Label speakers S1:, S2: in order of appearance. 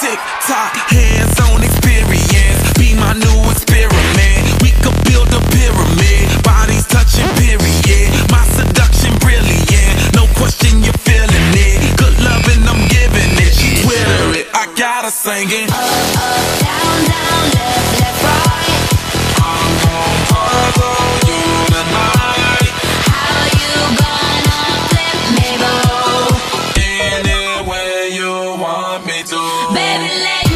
S1: Tick tock, hands on experience. Be my new experiment. We could build a pyramid. Bodies touching, period. My seduction brilliant. No question, you're feeling it. Good loving, I'm giving it. She Twitter it. I gotta sing it. Uh, uh.
S2: Baby, let